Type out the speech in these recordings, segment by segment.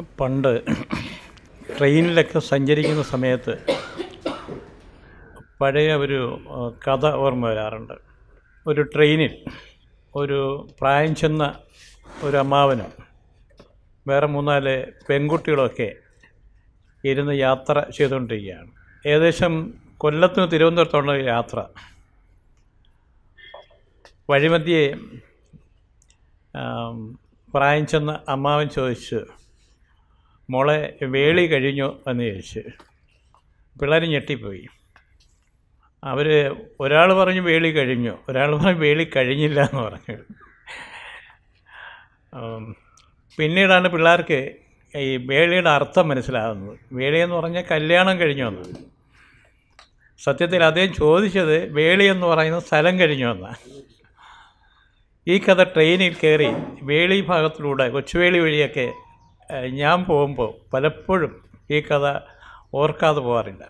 പണ്ട് ട്രെയിനിലൊക്കെ സഞ്ചരിക്കുന്ന സമയത്ത് പഴയ ഒരു കഥ ഓർമ്മ വരാറുണ്ട്. ഒരു ട്രെയിനിൽ ഒരു പ്രായം ചെന്ന ഒരു അമ്മാവനും വേറെ മൂന്നാൽ പെൺകുട്ടികളൊക്കെ ഇരുന്ന് യാത്ര ചെയ്തുകൊണ്ടിരിക്കുകയാണ്. ഏകദേശം കൊല്ലത്തിന് തിരുവനന്തപുരത്തുള്ള യാത്ര. വഴിമധ്യേ പ്രായം ചെന്ന അമ്മാവൻ ചോദിച്ചു മോളെ വേളി കഴിഞ്ഞു എന്ന് ചോദിച്ച്. പിള്ളേർ ഞെട്ടിപ്പോയി. അവർ ഒരാൾ പറഞ്ഞു വേളി കഴിഞ്ഞു ഒരാൾ പറഞ്ഞു വേളി കഴിഞ്ഞില്ല എന്ന് പറഞ്ഞു. പിന്നീടാണ് പിള്ളേർക്ക് ഈ വേളിയുടെ അർത്ഥം മനസ്സിലാകുന്നത്. വേളി എന്ന് പറഞ്ഞാൽ കല്യാണം കഴിഞ്ഞു വന്നത് സത്യത്തിൽ അദ്ദേഹം ചോദിച്ചത് വേളി എന്ന് പറയുന്ന സ്ഥലം കഴിഞ്ഞു എന്നാണ് ഈ കഥ ട്രെയിനിൽ കയറി വേളി ഭാഗത്തിലൂടെ കൊച്ചുവേളി വഴിയൊക്കെ ഞാൻ പോകുമ്പോൾ പലപ്പോഴും ഈ കഥ ഓർക്കാതെ പോകാറില്ല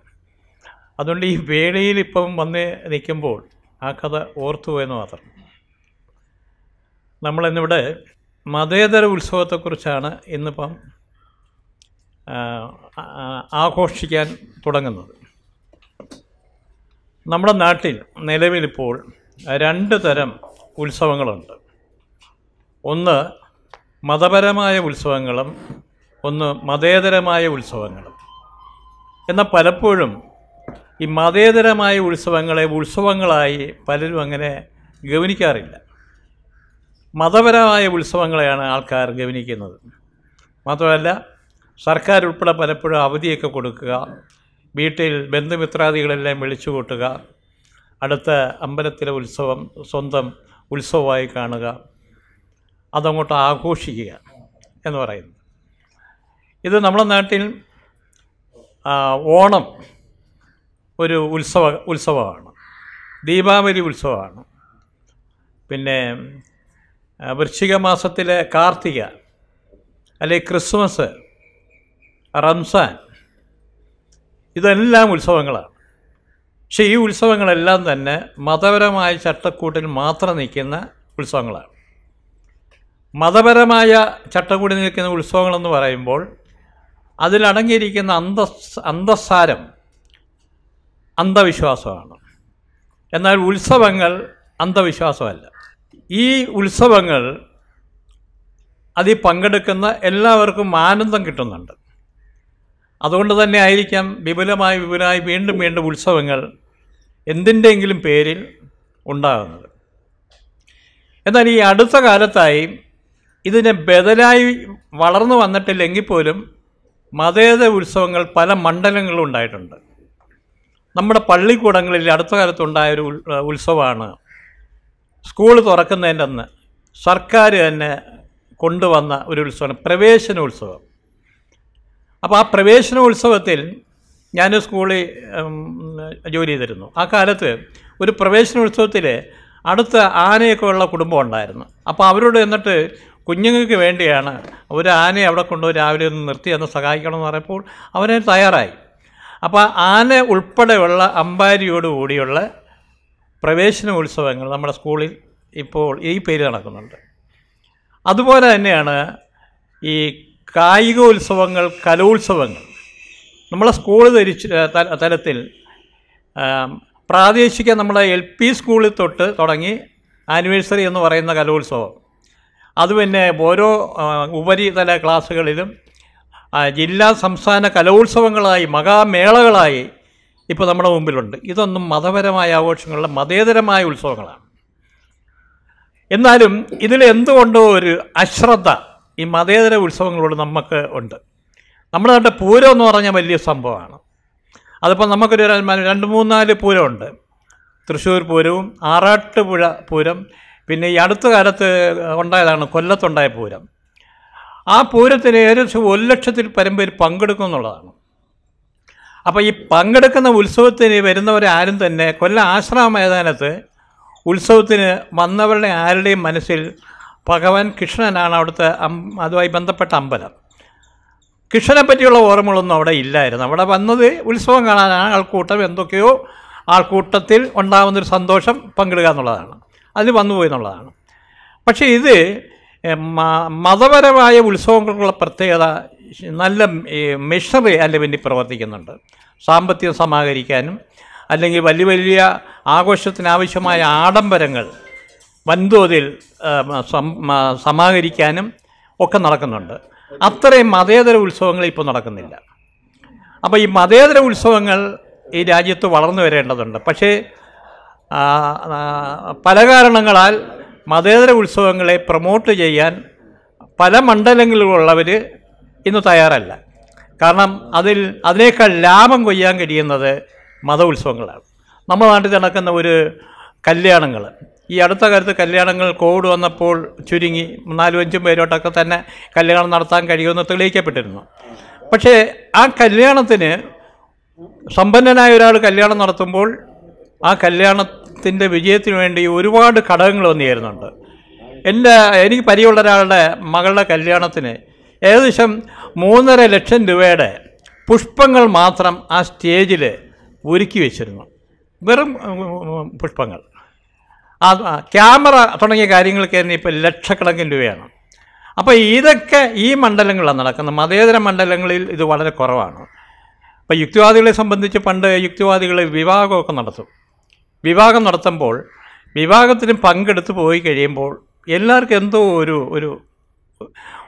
അതുകൊണ്ട് ഈ വേളയിൽ ഇപ്പം വന്ന് നിൽക്കുമ്പോൾ ആ കഥ ഓർത്തു പോയെന്ന് മാത്രം. നമ്മളിന്നിവിടെ മതേതര ഉത്സവത്തെക്കുറിച്ചാണ് ഇന്നിപ്പം ആഘോഷിക്കാൻ തുടങ്ങുന്നത്. നമ്മുടെ നാട്ടിൽ നിലവിലിപ്പോൾ രണ്ട് തരം ഉത്സവങ്ങളുണ്ട്. ഒന്ന് മതപരമായ ഉത്സവങ്ങളും ഒന്ന് മതേതരമായ ഉത്സവങ്ങളും. എന്നാൽ പലപ്പോഴും ഈ മതേതരമായ ഉത്സവങ്ങളെ ഉത്സവങ്ങളായി പലരും അങ്ങനെ ഗവനിക്കാറില്ല. മതപരമായ ഉത്സവങ്ങളെയാണ് ആൾക്കാർ ഗവനിക്കുന്നത്. മാത്രമല്ല സർക്കാർ ഉൾപ്പെടെ പലപ്പോഴും അവധിയൊക്കെ കൊടുക്കുക വീട്ടിൽ ബന്ധുമിത്രാദികളെല്ലാം വിളിച്ചു കൂട്ടുക അടുത്ത അമ്പലത്തിലെ ഉത്സവം സ്വന്തം ഉത്സവമായി കാണുക അതങ്ങോട്ട് ആഘോഷിക്കുക എന്ന് പറയുന്നത്. ഇത് നമ്മുടെ നാട്ടിൽ ഓണം ഒരു ഉത്സവ ഉത്സവമാണ്. ദീപാവലി ഉത്സവമാണ്. പിന്നെ വൃശ്ചിക മാസത്തിലെ കാർത്തിക അല്ലെങ്കിൽ ക്രിസ്മസ് റംസാൻ ഇതെല്ലാം ഉത്സവങ്ങളാണ്. പക്ഷേ ഈ ഉത്സവങ്ങളെല്ലാം തന്നെ മതപരമായ ചട്ടക്കൂട്ടിൽ മാത്രം നിൽക്കുന്ന ഉത്സവങ്ങളാണ്. മതപരമായ ചട്ടക്കൂടി നിൽക്കുന്ന ഉത്സവങ്ങളെന്ന് പറയുമ്പോൾ അതിലടങ്ങിയിരിക്കുന്ന അന്തസ് അന്തസ്സാരം അന്ധവിശ്വാസമാണ്. എന്നാൽ ഉത്സവങ്ങൾ അന്ധവിശ്വാസമല്ല. ഈ ഉത്സവങ്ങൾ അതിൽ പങ്കെടുക്കുന്ന എല്ലാവർക്കും ആനന്ദം കിട്ടുന്നുണ്ട്. അതുകൊണ്ട് തന്നെ ആയിരിക്കാം വിപുലമായി വിപുലമായി വീണ്ടും വീണ്ടും ഉത്സവങ്ങൾ എന്തിന്റെയെങ്കിലും പേരിൽ ഉണ്ടാകുന്നത്. എന്നാൽ ഈ അടുത്ത കാലത്തായി ഇതിന് ബദലായി വളർന്നു വന്നിട്ടില്ലെങ്കിൽ പോലും മതേതര ഉത്സവങ്ങൾ പല മണ്ഡലങ്ങളിലും ഉണ്ടായിട്ടുണ്ട്. നമ്മുടെ പള്ളിക്കൂടങ്ങളിൽ അടുത്ത കാലത്തുണ്ടായൊരു ഒരു ഉത്സവമാണ്. സ്കൂൾ തുറക്കുന്നതിന്റെ അന്ന് സർക്കാർ തന്നെ കൊണ്ടുവന്ന ഒരു ഉത്സവമാണ് പ്രവേശന ഉത്സവം. അപ്പോൾ ആ പ്രവേശന ഉത്സവത്തിൽ ഞാൻ സ്കൂളിൽ ജോലി ചെയ്തിരുന്നു. ആ കാലത്ത് ഒരു പ്രവേശന ഉത്സവത്തിൽ അടുത്ത ആനയൊക്കെ ഉള്ള കുടുംബം ഉണ്ടായിരുന്നു. അപ്പോൾ അവരോട് എന്നിട്ട് കുഞ്ഞുങ്ങൾക്ക് വേണ്ടിയാണ് ഒരു ആനയെ അവിടെ കൊണ്ടുപോയി രാവിലെ ഒന്ന് നിർത്തി എന്ന് സഹായിക്കണം എന്ന് പറയുമ്പോൾ അവരെ തയ്യാറായി. അപ്പോൾ ആന ഉൾപ്പെടെയുള്ള അമ്പാരിയോട് കൂടിയുള്ള പ്രവേശന ഉത്സവങ്ങൾ നമ്മുടെ സ്കൂളിൽ ഇപ്പോൾ ഈ പേര് നടക്കുന്നുണ്ട്. അതുപോലെ തന്നെയാണ് ഈ കായികോത്സവങ്ങൾ കലോത്സവങ്ങൾ. നമ്മളെ സ്കൂൾ ധരിച്ച് തലത്തിൽ പ്രാദേശിക നമ്മുടെ എൽ പി സ്കൂളിൽ തൊട്ട് തുടങ്ങി ആനിവേഴ്സറി എന്ന് പറയുന്ന കലോത്സവം. അത് പിന്നെ ഓരോ ഉപരിതല ക്ലാസ്സുകളിലും ജില്ലാ സംസ്ഥാന കലോത്സവങ്ങളായി മഹാമേളകളായി ഇപ്പോൾ നമ്മുടെ മുമ്പിലുണ്ട്. ഇതൊന്നും മതപരമായ ആഘോഷങ്ങളുടെ മതേതരമായ ഉത്സവങ്ങളാണ്. എന്നാലും ഇതിൽ എന്തുകൊണ്ടോ ഒരു അശ്രദ്ധ ഈ മതേതര ഉത്സവങ്ങളോട് നമുക്ക് ഉണ്ട്. നമ്മുടെ നാട്ടിൽ പൂരം എന്ന് പറഞ്ഞാൽ വലിയ സംഭവമാണ്. അതിപ്പോൾ നമുക്കൊരു രണ്ട് മൂന്നാൽ പൂരമുണ്ട്. തൃശ്ശൂർ പൂരവും ആറാട്ടുപുഴ പൂരം പിന്നെ ഈ അടുത്ത കാലത്ത് ഉണ്ടായതാണ് കൊല്ലത്തുണ്ടായ പൂരം. ആ പൂരത്തിന് ഏകദേശം ഒരു ലക്ഷത്തിൽ പരം പേര് പങ്കെടുക്കും എന്നുള്ളതാണ്. അപ്പോൾ ഈ പങ്കെടുക്കുന്ന ഉത്സവത്തിന് വരുന്നവരാരും തന്നെ കൊല്ല ആശ്രമ മൈതാനത്ത് ഉത്സവത്തിന് വന്നവരുടെ ആരുടെയും മനസ്സിൽ ഭഗവാൻ കൃഷ്ണനാണ് അവിടുത്തെ അതുമായി ബന്ധപ്പെട്ട അമ്പലം. കൃഷ്ണനെ പറ്റിയുള്ള ഓർമ്മകളൊന്നും അവിടെ ഇല്ലായിരുന്നു. അവിടെ വന്നത് ഉത്സവം കാണാനാണ് ആൾക്കൂട്ടം എന്തൊക്കെയോ ആൾക്കൂട്ടത്തിൽ ഉണ്ടാകുന്നൊരു സന്തോഷം പങ്കിടുക എന്നുള്ളതാണ്. അതിൽ വന്നുപോയി എന്നുള്ളതാണ് പക്ഷേ ഇത് മതപരമായ ഉത്സവങ്ങൾക്കുള്ള പ്രത്യേകത നല്ല മെഷറി അല്ല വേണ്ടി പ്രവർത്തിക്കുന്നുണ്ട്. സാമ്പത്തികം സമാഹരിക്കാനും അല്ലെങ്കിൽ വലിയ വലിയ ആഘോഷത്തിനാവശ്യമായ ആഡംബരങ്ങൾ വൻതോതിൽ സമാഹരിക്കാനും ഒക്കെ നടക്കുന്നുണ്ട്. അത്രയും മതേതര ഉത്സവങ്ങൾ ഇപ്പോൾ നടക്കുന്നില്ല. അപ്പോൾ ഈ മതേതര ഉത്സവങ്ങൾ ഈ രാജ്യത്ത് വളർന്നു വരേണ്ടതുണ്ട്. പക്ഷേ പല കാരണങ്ങളാൽ മതേതര ഉത്സവങ്ങളെ പ്രൊമോട്ട് ചെയ്യാൻ പല മണ്ഡലങ്ങളിലുള്ളവർ ഇന്ന് തയ്യാറല്ല. കാരണം അതിൽ അതിനേക്കാൾ ലാഭം കൊയ്യാൻ കഴിയുന്നത് മത ഉത്സവങ്ങളാണ്. നമ്മുടെ നാട്ടിൽ നടക്കുന്ന ഒരു കല്യാണങ്ങൾ ഈ അടുത്ത കാലത്ത് കല്യാണങ്ങൾ കോവിഡ് വന്നപ്പോൾ ചുരുങ്ങി നാലും അഞ്ചും പേരോട്ടൊക്കെ തന്നെ കല്യാണം നടത്താൻ കഴിയുമെന്ന് തെളിയിക്കപ്പെട്ടിരുന്നു. പക്ഷേ ആ കല്യാണത്തിന് സമ്പന്നനായ ഒരാൾ കല്യാണം നടത്തുമ്പോൾ ആ കല്യാണത്തിന്റെ വിജയത്തിന് വേണ്ടി ഒരുപാട് ഘടകങ്ങൾ വന്നു ചേരുന്നുണ്ട്. എന്റെ എനിക്ക് പരിചയമുള്ള ഒരാളുടെ മകളുടെ കല്യാണത്തിന് ഏകദേശം മൂന്നര ലക്ഷം രൂപയുടെ പുഷ്പങ്ങൾ മാത്രം ആ സ്റ്റേജിൽ ഒരുക്കി വെച്ചിരുന്നു. വെറും പുഷ്പങ്ങൾ. ആ ക്യാമറ തുടങ്ങിയ കാര്യങ്ങൾക്ക് തന്നെ ഇപ്പോൾ ലക്ഷക്കണക്കിന് രൂപയാണ്. അപ്പോൾ ഇതൊക്കെ ഈ മണ്ഡലങ്ങളിലാണ് നടക്കുന്നത്. മതേതര മണ്ഡലങ്ങളിൽ ഇത് വളരെ കുറവാണ്. അപ്പോൾ യുക്തിവാദികളെ സംബന്ധിച്ച് പണ്ട് യുക്തിവാദികൾ വിവാഹമൊക്കെ നടത്തും. വിവാഹം നടത്തുമ്പോൾ വിവാഹത്തിന് പങ്കെടുത്ത് പോയി കഴിയുമ്പോൾ എല്ലാവർക്കും എന്തോ ഒരു ഒരു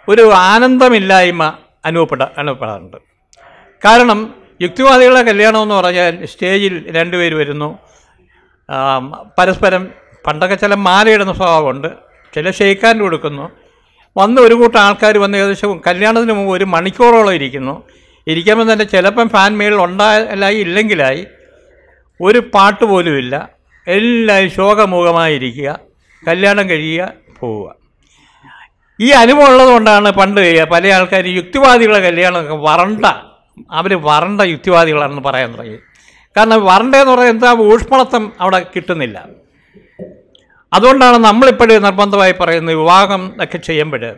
ഒരു ആനന്ദമില്ലായ്മ അനുഭവപ്പെട്ട അനുഭവപ്പെടാറുണ്ട്. കാരണം യുക്തിവാദികളുടെ കല്യാണം എന്ന് പറഞ്ഞാൽ സ്റ്റേജിൽ രണ്ടുപേർ വരുന്നു. പരസ്പരം പണ്ടൊക്കെ ചില മാലയിടുന്ന സ്വഭാവമുണ്ട്. ചില ഷെയ്ക്കാന്റെ കൊടുക്കുന്നു. വന്ന് ഒരു കൂട്ടം ആൾക്കാർ വന്ന് ഏകദേശം കല്യാണത്തിന് മുമ്പ് ഒരു മണിക്കൂറോളം ഇരിക്കുന്നു. ഇരിക്കുമ്പോൾ തന്നെ ചിലപ്പം ഫാൻ മേളിൽ ഉണ്ടായി ഇല്ലെങ്കിലായി ഒരു പാട്ട് പോലുമില്ല എല്ലാവരും ശോകമുഖമായിരിക്കുക. കല്യാണം കഴിയുക പോവുക. ഈ അനുഭവം ഉള്ളതുകൊണ്ടാണ് പണ്ട് പല ആൾക്കാർ യുക്തിവാദികളെ കല്യാണമൊക്കെ വരണ്ട. അവർ വരണ്ട യുക്തിവാദികളാണെന്ന് പറയാൻ തുടങ്ങി. കാരണം വരണ്ടെന്ന് പറയുന്നത് എന്താ ഊഷ്മളത്വം അവിടെ കിട്ടുന്നില്ല. അതുകൊണ്ടാണ് നമ്മളിപ്പോഴും നിർബന്ധമായി പറയുന്നത് വിവാഹം ഒക്കെ ചെയ്യുമ്പോൾ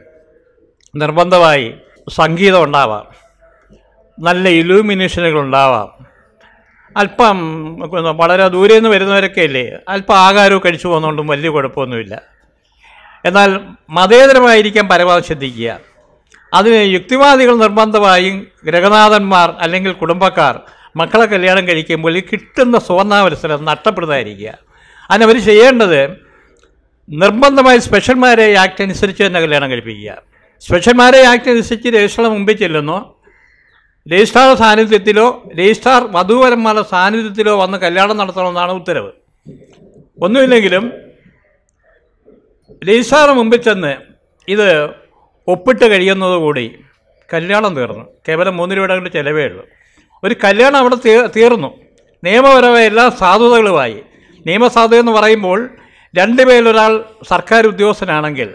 നിർബന്ധമായി സംഗീതം ഉണ്ടാവാം. നല്ല ഇലൂമിനേഷനുകൾ ഉണ്ടാവാം. അല്പം വളരെ ദൂരെ നിന്ന് വരുന്നവരൊക്കെ അല്ലേ അല്പം ആഹാരവും കഴിച്ചു പോകുന്നതുകൊണ്ടും വലിയ കുഴപ്പമൊന്നുമില്ല. എന്നാൽ മതേതരമായിരിക്കാൻ പരമാവധി ശ്രദ്ധിക്കുക. അതിന് യുക്തിവാദികൾ നിർബന്ധമായും ഗ്രഹനാഥന്മാർ അല്ലെങ്കിൽ കുടുംബക്കാർ മക്കളെ കല്യാണം കഴിക്കുമ്പോൾ ഈ കിട്ടുന്ന സുവർണാവസരം നഷ്ടപ്പെടുന്നതായിരിക്കുക. അതിനവർ ചെയ്യേണ്ടത് നിർബന്ധമായി സ്പെഷ്യൽമാരെ ആക്ട് അനുസരിച്ച് തന്നെ കല്യാണം കഴിപ്പിക്കുക. സ്പെഷ്യൽമാരെ ആക്ട് അനുസരിച്ച് രജിസ്റ്ററിന് മുമ്പിൽ ചെല്ലുന്നു. രജിസ്ട്രാർ സാന്നിധ്യത്തിലോ രജിസ്ട്രാർ വധൂവരന്മാരുടെ സാന്നിധ്യത്തിലോ വന്ന് കല്യാണം നടത്തണമെന്നാണ് ഉത്തരവ്. ഒന്നുമില്ലെങ്കിലും രജിസ്ട്രാറിന് മുമ്പിൽ ചെന്ന് ഇത് ഒപ്പിട്ട് കഴിയുന്നതുകൂടി കല്യാണം തീർന്നു. കേവലം മൂന്ന് രൂപയുടെ കൊണ്ട് ചിലവേ ഉള്ളൂ. ഒരു കല്യാണം അവിടെ തീർന്നു. നിയമപരമായ എല്ലാ സാധുതകളുമായി. നിയമസാധുത എന്ന് പറയുമ്പോൾ രണ്ട് പേരിലൊരാൾ സർക്കാർ ഉദ്യോഗസ്ഥനാണെങ്കിൽ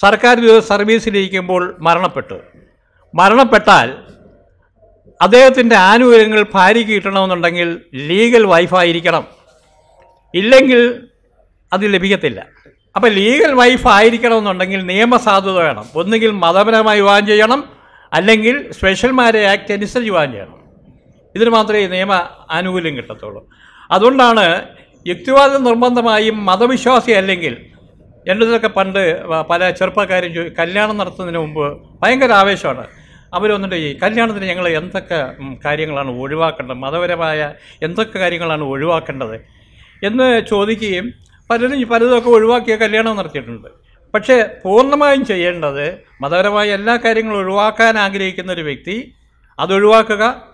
സർക്കാർ സർവീസിലിരിക്കുമ്പോൾ മരണപ്പെട്ടു. മരണപ്പെട്ടാൽ അദ്ദേഹത്തിന്റെ ആനുകൂല്യങ്ങൾ ഭാര്യയ്ക്ക് കിട്ടണമെന്നുണ്ടെങ്കിൽ ലീഗൽ വൈഫായിരിക്കണം ഇല്ലെങ്കിൽ അത് ലഭിക്കത്തില്ല. അപ്പോൾ ലീഗൽ വൈഫ് ആയിരിക്കണമെന്നുണ്ടെങ്കിൽ നിയമസാധുത വേണം. ഒന്നുകിൽ മതപരമായി വിവാഹം ചെയ്യണം അല്ലെങ്കിൽ സ്പെഷ്യൽ സ്പെഷ്യൽമാരെ ആക്ട് അനുസരിച്ച് വിവാഹം ചെയ്യണം. ഇതിന് മാത്രമേ നിയമ ആനുകൂല്യം കിട്ടത്തുള്ളൂ. അതുകൊണ്ടാണ് യുക്തിവാദം നിർബന്ധമായും മതവിശ്വാസി അല്ലെങ്കിൽ എന്റെ പണ്ട് പല ചെറുപ്പക്കാരും കല്യാണം നടത്തുന്നതിന് മുമ്പ് ഭയങ്കര ആവേശമാണ്. അവർ വന്നിട്ട് ഈ കല്യാണത്തിന് ഞങ്ങൾ എന്തൊക്കെ കാര്യങ്ങളാണ് ഒഴിവാക്കേണ്ടത് മതപരമായ എന്തൊക്കെ കാര്യങ്ങളാണ് ഒഴിവാക്കേണ്ടത് എന്ന് ചോദിക്കുകയും പലരും പലതൊക്കെ ഒഴിവാക്കിയ കല്യാണം നടത്തിയിട്ടുണ്ട്. പക്ഷേ പൂർണമായും ചെയ്യേണ്ടത് മതപരമായ എല്ലാ കാര്യങ്ങളും ഒഴിവാക്കാൻ ആഗ്രഹിക്കുന്ന ഒരു വ്യക്തി അതൊഴിവാക്കുക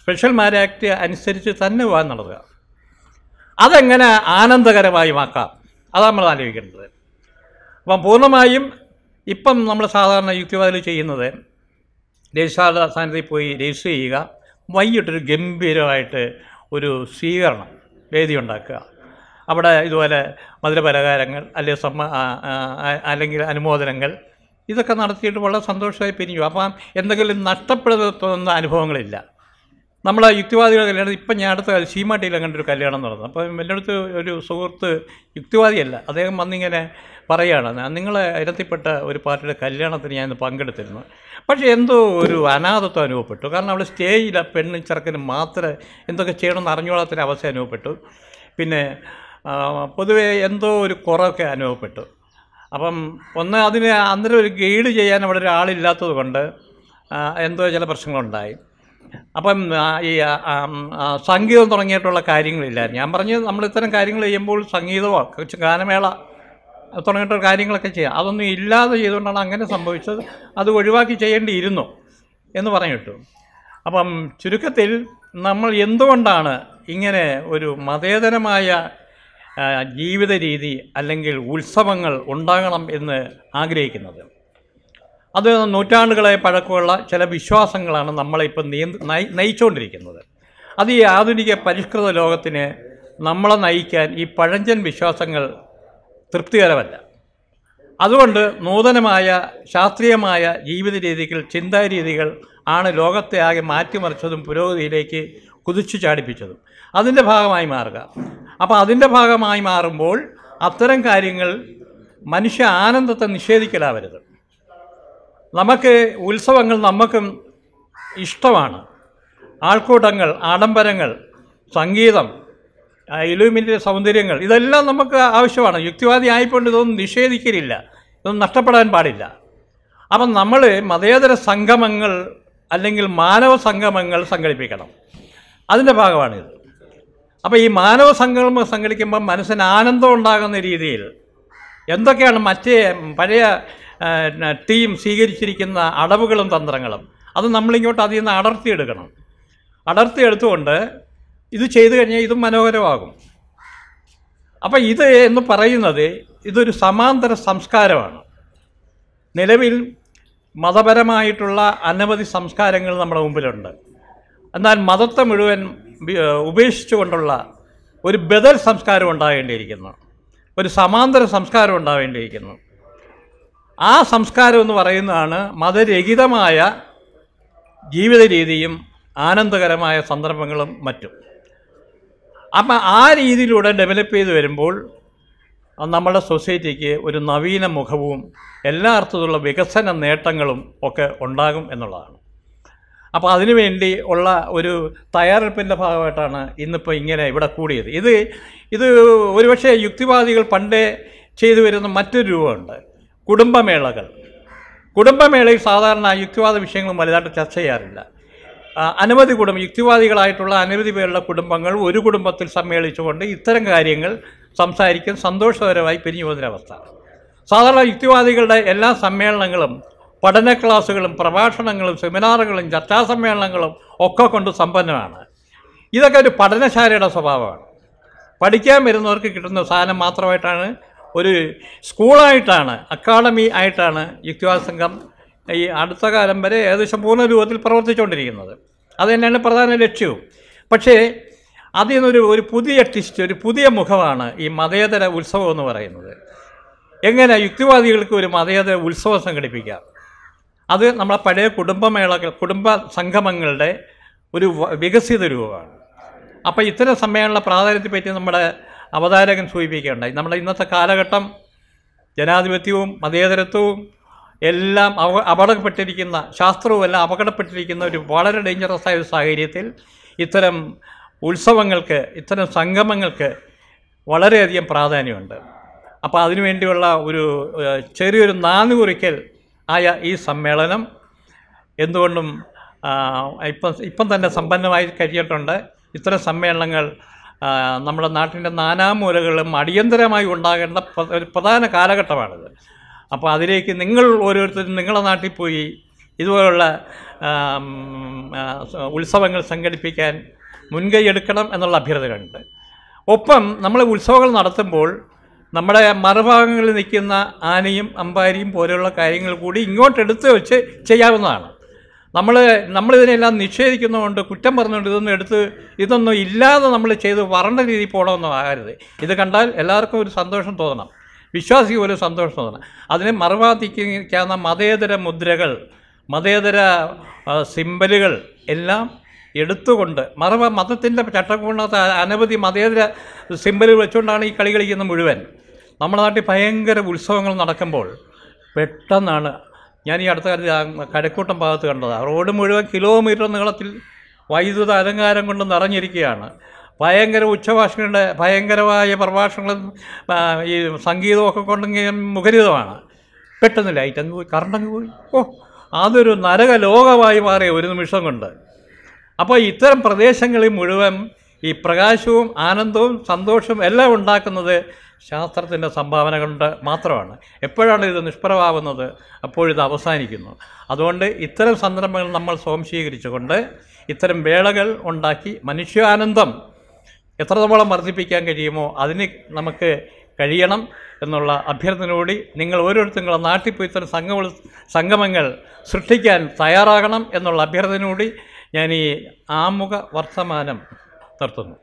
സ്പെഷ്യൽ മാരേജ് ആക്ട് അനുസരിച്ച് തന്നെ വിവാഹം നടത്തുക. അതെങ്ങനെ ആനന്ദകരമായി ആക്കാം അതാണ് നമ്മൾ ആലോചിക്കേണ്ടത്. അപ്പം പൂർണമായും ഇപ്പം നമ്മൾ സാധാരണ യുക്തിവാദികൾ ചെയ്യുന്നത് രജിസ്ട്രാർ സ്ഥാനത്തിൽ പോയി രജിസ്റ്റർ ചെയ്യുക. വൈകിട്ടൊരു ഗംഭീരമായിട്ട് ഒരു സ്വീകരണം വേദി ഉണ്ടാക്കുക. അവിടെ ഇതുപോലെ മധുരപലഹാരങ്ങൾ അല്ലെങ്കിൽ സമ്മ അല്ലെങ്കിൽ അനുമോദനങ്ങൾ ഇതൊക്കെ നടത്തിയിട്ട് വളരെ സന്തോഷമായി പിരിഞ്ഞു. അപ്പം എന്തെങ്കിലും നഷ്ടപ്പെടുത്തുന്ന അനുഭവങ്ങളില്ല. നമ്മളെ യുക്തിവാദികളുടെ കല്യാണം ഇപ്പം ഞാൻ അടുത്ത കാലം സീമാട്ടിയിൽ കണ്ടൊരു കല്യാണം നടന്നു. അപ്പോൾ എന്റെ അടുത്ത് ഒരു സുഹൃത്ത് യുക്തിവാദിയല്ല. അദ്ദേഹം വന്നിങ്ങനെ പറയുകയാണ് നിങ്ങളെ ഇനത്തിൽപ്പെട്ട ഒരു പാർട്ടിയുടെ കല്യാണത്തിന് ഞാൻ പങ്കെടുത്തിരുന്നു. പക്ഷേ എന്തോ ഒരു അനാഥത്വം അനുഭവപ്പെട്ടു. കാരണം അവിടെ സ്റ്റേജിൽ ആ പെണ്ണ് ചെറുക്കനും മാത്രമേ എന്തൊക്കെ ചെയ്യണമെന്ന് അറിഞ്ഞോളാത്തൊരു അവസ്ഥ അനുഭവപ്പെട്ടു. പിന്നെ പൊതുവെ എന്തോ ഒരു കുറവൊക്കെ അനുഭവപ്പെട്ടു. അപ്പം ഒന്ന് അതിന് അന്നേരം ഒരു ഗൈഡ് ചെയ്യാൻ അവിടെ ഒരാളില്ലാത്തത് കൊണ്ട് എന്തോ ചില പ്രശ്നങ്ങളുണ്ടായി. അപ്പം ഈ സംഗീതം തുടങ്ങിയിട്ടുള്ള കാര്യങ്ങളില്ല ഞാൻ പറഞ്ഞത് നമ്മൾ ഇത്തരം കാര്യങ്ങൾ ചെയ്യുമ്പോൾ സംഗീതമോ ഗാനമേള തുടങ്ങിയിട്ടുള്ള കാര്യങ്ങളൊക്കെ ചെയ്യാം. അതൊന്നും ഇല്ലാതെ ചെയ്തുകൊണ്ടാണ് അങ്ങനെ സംഭവിച്ചത്. അത് ഒഴിവാക്കി ചെയ്യേണ്ടിയിരുന്നു എന്ന് പറഞ്ഞിട്ടു. അപ്പം ചുരുക്കത്തിൽ നമ്മൾ എന്തുകൊണ്ടാണ് ഇങ്ങനെ ഒരു മതേതരമായ ജീവിത രീതി അല്ലെങ്കിൽ ഉത്സവങ്ങൾ ഉണ്ടാകണം എന്ന് ആഗ്രഹിക്കുന്നത്? അത് നൂറ്റാണ്ടുകളെ പഴക്കമുള്ള ചില വിശ്വാസങ്ങളാണ് നമ്മളിപ്പോൾ നിയന്ത്ര നയി- നയിച്ചുകൊണ്ടിരിക്കുന്നത്. അത് ഈ ആധുനിക പരിഷ്കൃത ലോകത്തിന് നമ്മളെ നയിക്കാൻ ഈ പഴഞ്ചൻ വിശ്വാസങ്ങൾ തൃപ്തികരമല്ല. അതുകൊണ്ട് നൂതനമായ ശാസ്ത്രീയമായ ജീവിത രീതികൾ ചിന്താ രീതികൾ ആണ് ലോകത്തെ ആകെ മാറ്റിമറിച്ചതും പുരോഗതിയിലേക്ക് കുതിച്ചു ചാടിപ്പിച്ചതും. അതിന്റെ ഭാഗമായി മാറുക. അപ്പോൾ അതിന്റെ ഭാഗമായി മാറുമ്പോൾ അത്തരം കാര്യങ്ങൾ മനുഷ്യ ആനന്ദത്തെ നിഷേധിക്കലാവരുത്. നമുക്ക് ഉത്സവങ്ങൾ നമുക്കും ഇഷ്ടമാണ്. ആൾക്കൂട്ടങ്ങൾ ആഡംബരങ്ങൾ സംഗീതം ഇലുമിന്റെ സൗന്ദര്യങ്ങൾ ഇതെല്ലാം നമുക്ക് ആവശ്യമാണ്. യുക്തിവാദി ആയിക്കൊണ്ട് ഇതൊന്നും നിഷേധിക്കലില്ല. ഇതൊന്നും നഷ്ടപ്പെടാൻ പാടില്ല. അപ്പം നമ്മൾ മതേതര സംഗമങ്ങൾ അല്ലെങ്കിൽ മാനവ സംഗമങ്ങൾ സംഘടിപ്പിക്കണം. അതിന്റെ ഭാഗമാണിത്. അപ്പോൾ ഈ മാനവ സംഗമം സംഘടിക്കുമ്പോൾ മനസ്സിന് ആനന്ദം ഉണ്ടാകുന്ന രീതിയിൽ എന്തൊക്കെയാണ് മറ്റേ പഴയ ടീം സ്വീകരിച്ചിരിക്കുന്ന അടവുകളും തന്ത്രങ്ങളും. അത് നമ്മളിങ്ങോട്ട് അതിൽ നിന്ന് അടർത്തിയെടുക്കണം. അടർത്തിയെടുത്തുകൊണ്ട് ഇത് ചെയ്തു കഴിഞ്ഞാൽ ഇതും മനോഹരമാകും. അപ്പം ഇത് എന്ന് പറയുന്നത് ഇതൊരു സമാന്തര സംസ്കാരമാണ്. നിലവിൽ മതപരമായിട്ടുള്ള അനവധി സംസ്കാരങ്ങൾ നമ്മുടെ മുമ്പിലുണ്ട്. എന്നാൽ മതത്തെ മുഴുവൻ ഉപേക്ഷിച്ചുകൊണ്ടുള്ള ഒരു ബദൽ സംസ്കാരം ഉണ്ടാകേണ്ടിയിരിക്കുന്നു. ഒരു സമാന്തര സംസ്കാരം ഉണ്ടാവേണ്ടിയിരിക്കുന്നു ആ സംസ്കാരം എന്ന് പറയുന്നതാണ് മതരഹിതമായ ജീവിത രീതിയും ആനന്ദകരമായ സന്ദർഭങ്ങളും മറ്റും. അപ്പം ആ രീതിയിലൂടെ ഡെവലപ്പ് ചെയ്ത് വരുമ്പോൾ നമ്മുടെ സൊസൈറ്റിക്ക് ഒരു നവീന മുഖവും എല്ലാ അർത്ഥത്തിലുള്ള വികസന നേട്ടങ്ങളും ഒക്കെ ഉണ്ടാകും എന്നുള്ളതാണ്. അപ്പോൾ അതിനുവേണ്ടി ഉള്ള ഒരു തയ്യാറെടുപ്പിന്റെ ഭാഗമായിട്ടാണ് ഇന്നിപ്പോൾ ഇങ്ങനെ ഇവിടെ കൂടിയത്. ഇത് ഇത് ഒരുപക്ഷെ യുക്തിവാദികൾ പണ്ടേ ചെയ്തു വരുന്ന മറ്റൊരു രൂപമുണ്ട്. കുടുംബമേളകൾ. കുടുംബമേളയിൽ സാധാരണ യുക്തിവാദ വിഷയങ്ങളും വലുതായിട്ട് ചർച്ച ചെയ്യാറില്ല. അനവധി കുടുംബം യുക്തിവാദികളായിട്ടുള്ള അനവധി പേരുടെ കുടുംബങ്ങൾ ഒരു കുടുംബത്തിൽ സമ്മേളിച്ചുകൊണ്ട് ഇത്തരം കാര്യങ്ങൾ സംസാരിക്കാൻ സന്തോഷകരമായി പിരിഞ്ഞു പോകുന്നൊരവസ്ഥ സാധാരണ യുക്തിവാദികളുടെ എല്ലാ സമ്മേളനങ്ങളും പഠന ക്ലാസ്സുകളും പ്രഭാഷണങ്ങളും സെമിനാറുകളും ചർച്ചാ സമ്മേളനങ്ങളും ഒക്കെ കൊണ്ട് സമ്പന്നമാണ്. ഇതൊക്കെ ഒരു പഠനശാലയുടെ സ്വഭാവമാണ്. പഠിക്കാൻ വരുന്നവർക്ക് കിട്ടുന്ന സാധനം മാത്രമായിട്ടാണ് ഒരു സ്കൂളായിട്ടാണ് അക്കാഡമി ആയിട്ടാണ് യുക്തിവാദ സംഘം ഈ അടുത്ത കാലം വരെ ഏകദേശം പൂർണ രൂപത്തിൽ പ്രവർത്തിച്ചുകൊണ്ടിരിക്കുന്നത്. അത് തന്നെയാണ് പ്രധാന ലക്ഷ്യവും. പക്ഷേ അതിൽ നിന്നൊരു ഒരു പുതിയ ടിസ്റ്റ് ഒരു പുതിയ മുഖമാണ് ഈ മതേതര ഉത്സവം എന്ന് പറയുന്നത്. എങ്ങനെ യുക്തിവാദികൾക്ക് ഒരു മതേതര ഉത്സവം സംഘടിപ്പിക്കാം? അത് നമ്മളെ പഴയ കുടുംബമേളകൾ കുടുംബ സംഗമങ്ങളുടെ ഒരു വികസിത രൂപമാണ്. അപ്പോൾ ഇത്തരം സമ്മേളന പ്രാധാന്യത്തെപ്പറ്റി നമ്മുടെ അവതാരകൻ സൂചിപ്പിക്കുകയുണ്ടായി. നമ്മുടെ ഇന്നത്തെ കാലഘട്ടം ജനാധിപത്യവും മതേതരത്വവും എല്ലാം അവ അപകടപ്പെട്ടിരിക്കുന്ന ശാസ്ത്രവും എല്ലാം അപകടപ്പെട്ടിരിക്കുന്ന ഒരു വളരെ ഡേഞ്ചറസ് ആയ ഒരു സാഹചര്യത്തിൽ ഇത്തരം ഉത്സവങ്ങൾക്ക് ഇത്തരം സംഗമങ്ങൾക്ക് വളരെയധികം പ്രാധാന്യമുണ്ട്. അപ്പോൾ അതിനുവേണ്ടിയുള്ള ഒരു ചെറിയൊരു നാന്നുകുറിക്കൽ ആയ ഈ സമ്മേളനം എന്തുകൊണ്ടും ഇപ്പം ഇപ്പം തന്നെ സമ്പന്നമായി കഴിഞ്ഞിട്ടുണ്ട്. ഇത്തരം സമ്മേളനങ്ങൾ നമ്മുടെ നാട്ടിന്റെ നാനാമൂലകളിലും അടിയന്തരമായി ഉണ്ടാകേണ്ട ഒരു പ്രധാന കാലഘട്ടമാണിത്. അപ്പോൾ അതിലേക്ക് നിങ്ങൾ ഓരോരുത്തരും നിങ്ങളുടെ നാട്ടിൽ പോയി ഇതുപോലുള്ള ഉത്സവങ്ങൾ സംഘടിപ്പിക്കാൻ മുൻകൈ എടുക്കണം എന്നുള്ള അഭ്യർത്ഥനകളുണ്ട് ഒപ്പം നമ്മൾ ഉത്സവങ്ങൾ നടത്തുമ്പോൾ നമ്മുടെ മറുഭാഗങ്ങളിൽ നിൽക്കുന്ന ആനയും അമ്പാരിയും പോലെയുള്ള കാര്യങ്ങൾ കൂടി ഇങ്ങോട്ടെടുത്ത് വെച്ച് ചെയ്യാവുന്നതാണ്. നമ്മൾ നമ്മളിതിനെല്ലാം നിഷേധിക്കുന്നതുകൊണ്ട് കുറ്റം പറഞ്ഞുകൊണ്ട് ഇതൊന്നും എടുത്ത് ഇതൊന്നും ഇല്ലാതെ നമ്മൾ ചെയ്ത് വരണ്ട രീതിയിൽ പോകണമെന്നും ആകരുത്. ഇത് കണ്ടാൽ എല്ലാവർക്കും ഒരു സന്തോഷം തോന്നണം. വിശ്വാസിക്ക് ഒരു സന്തോഷം തോന്നണം. അതിനെ മറുപാതിക്കാവുന്ന മതേതര മുദ്രകൾ മതേതര സിമ്പലുകൾ എല്ലാം എടുത്തുകൊണ്ട് മറവ മതത്തിന്റെ ചട്ടക്കൂടിനകത്ത് അനവധി മതേതര സിമ്പലുകൾ വെച്ചുകൊണ്ടാണ് ഈ കളി കളിക്കുന്നത് മുഴുവൻ. നമ്മുടെ നാട്ടിൽ ഭയങ്കര ഉത്സവങ്ങൾ നടക്കുമ്പോൾ പെട്ടെന്നാണ് ഞാൻ ഈ അടുത്ത കാലത്ത് കരക്കൂട്ടം ഭാഗത്ത് കണ്ടതാണ് റോഡ് മുഴുവൻ കിലോമീറ്റർ നീളത്തിൽ വൈദ്യുത അലങ്കാരം കൊണ്ട് നിറഞ്ഞിരിക്കുകയാണ്. ഭയങ്കര ഉച്ചഭാഷകളുടെ ഭയങ്കരമായ പ്രഭാഷണങ്ങളും ഈ സംഗീതമൊക്കെ കൊണ്ട് മുഖരിതമാണ്. പെട്ടെന്ന് ലൈറ്റ് അങ്ങ് പോയി കറണ്ട് അങ്ങ് പോയി. ഓ അതൊരു നരക ലോകമായി മാറിയ ഒരു നിമിഷം കൊണ്ട്. അപ്പോൾ ഇത്തരം പ്രദേശങ്ങളിൽ മുഴുവൻ ഈ പ്രകാശവും ആനന്ദവും സന്തോഷവും എല്ലാം ഉണ്ടാക്കുന്നത് ശാസ്ത്രത്തിന്റെ സംഭാവന കൊണ്ട് മാത്രമാണ്. എപ്പോഴാണ് ഇത് നിഷ്പ്രഭാവുന്നത് അപ്പോഴിത് അവസാനിക്കുന്നു. അതുകൊണ്ട് ഇത്തരം സന്ദർഭങ്ങൾ നമ്മൾ സ്വാംശീകരിച്ചുകൊണ്ട് ഇത്തരം വേളകൾ ഉണ്ടാക്കി മനുഷ്യാനന്ദം എത്രത്തോളം വർദ്ധിപ്പിക്കാൻ കഴിയുമോ അതിന് നമുക്ക് കഴിയണം എന്നുള്ള അഭ്യർത്ഥനയോടി നിങ്ങൾ ഓരോരുത്തരും നാട്ടിൽ പോയി ഇത്തരം സംഗമ സംഗമങ്ങൾ സൃഷ്ടിക്കാൻ തയ്യാറാകണം എന്നുള്ള അഭ്യർത്ഥനയോടി ഞാൻ ഈ ആമുഖ വർത്തമാനം നിർത്തുന്നു.